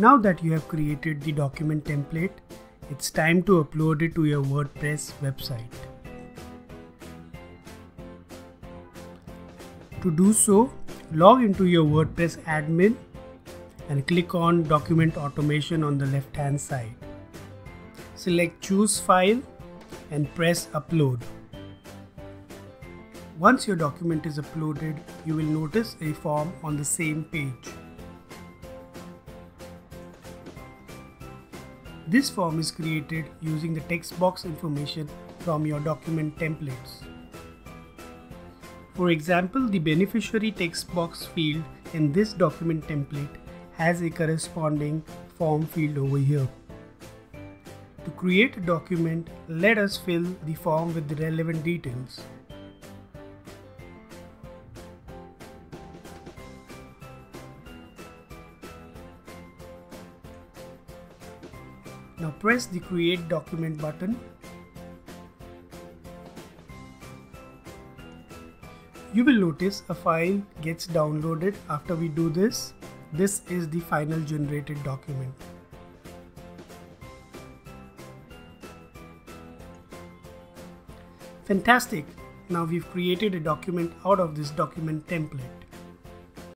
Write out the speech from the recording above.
Now that you have created the document template, it's time to upload it to your WordPress website. To do so, log into your WordPress admin and click on document automation on the left hand side. Select choose file and press upload. Once your document is uploaded, you will notice a form on the same page. This form is created using the text box information from your document templates. For example, the beneficiary text box field in this document template has a corresponding form field over here. To create a document, let us fill the form with the relevant details. Now press the create document button. You will notice a file gets downloaded after we do this. This is the final generated document. Fantastic! Now we've created a document out of this document template.